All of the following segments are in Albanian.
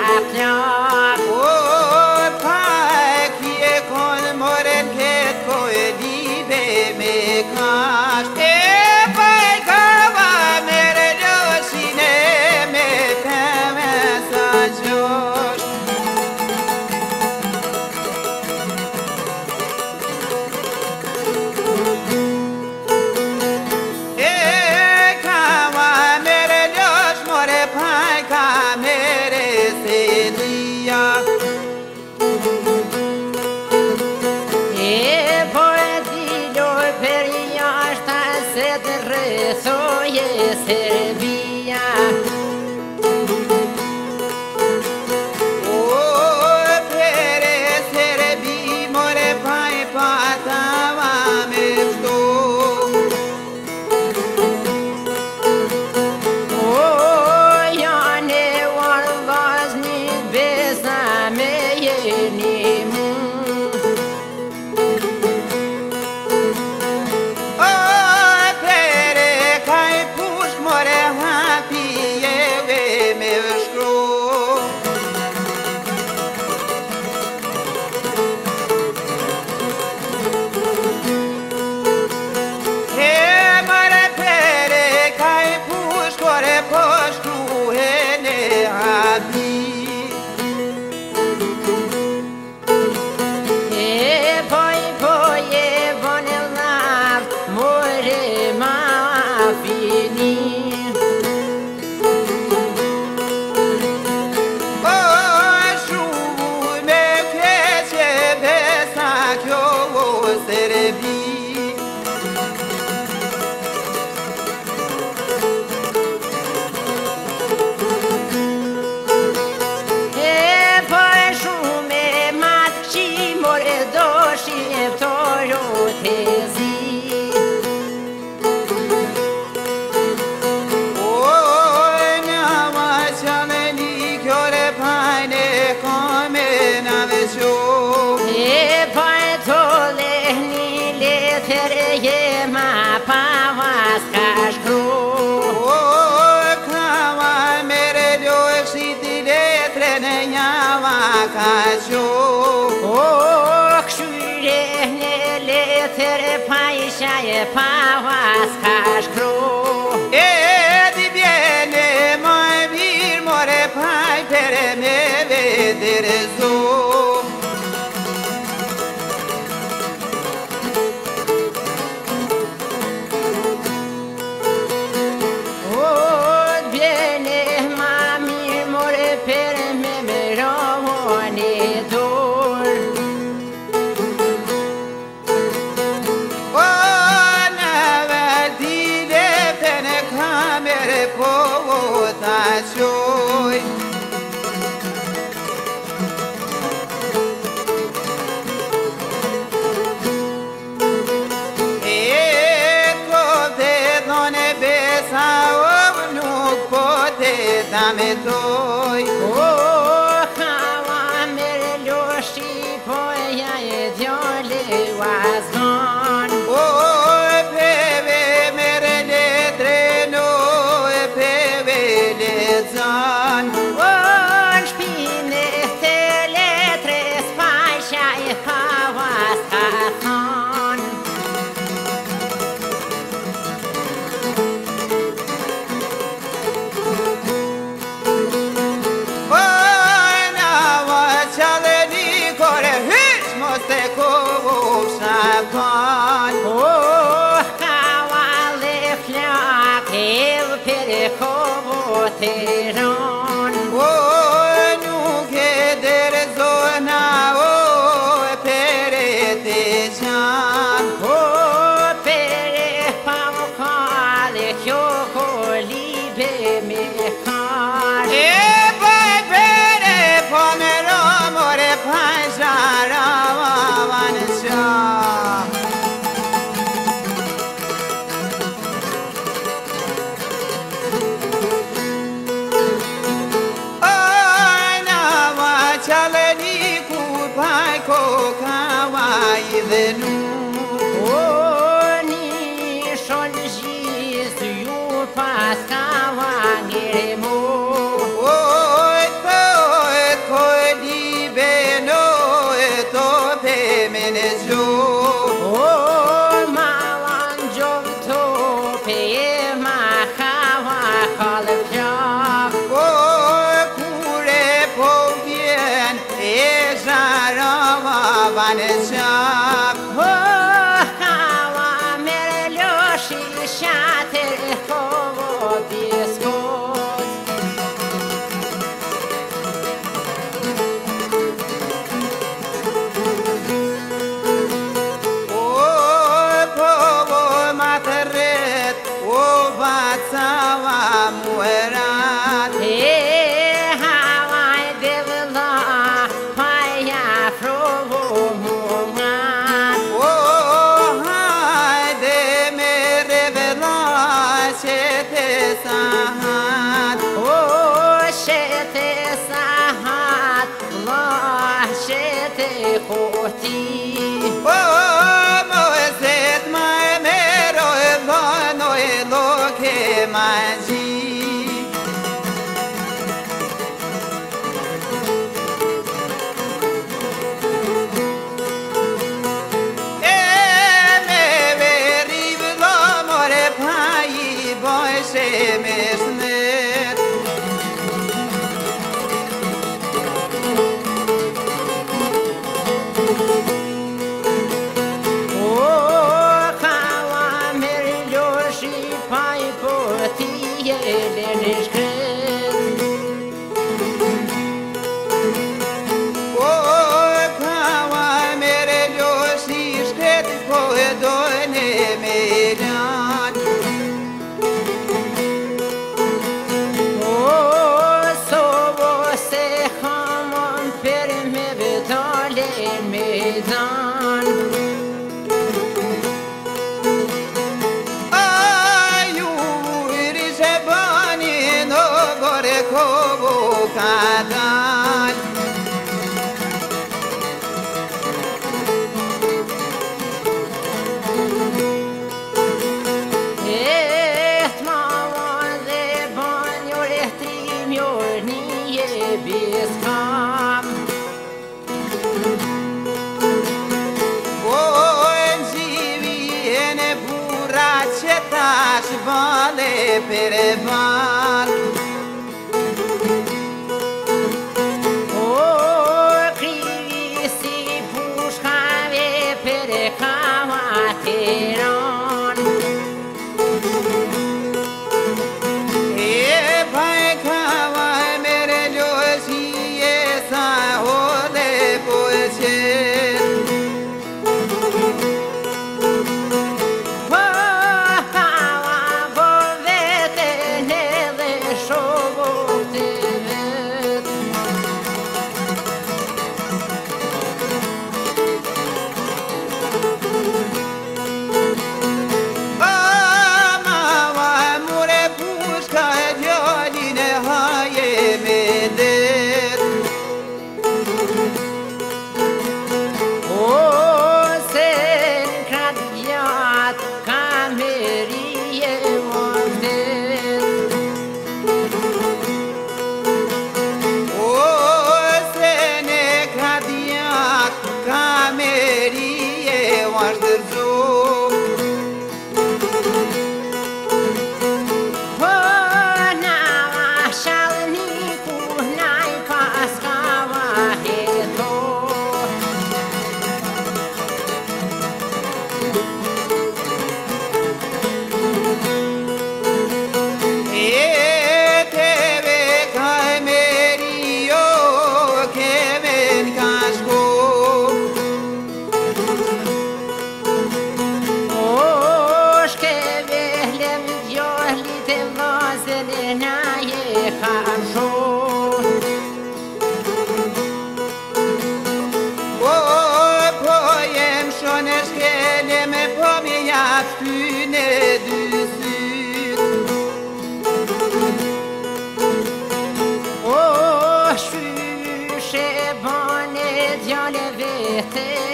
nhạt nhau. Yeah. me doy. vaj ko ka vaj dhe nuk O një sholë gjithë ju paska عن الشام este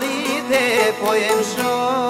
dhite po e më shumë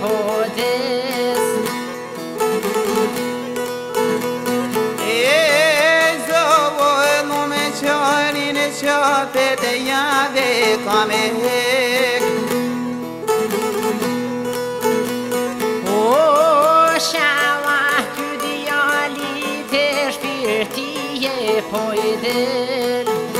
potes E zovo e nume qërin e qëpet e jave ka me hek Po i del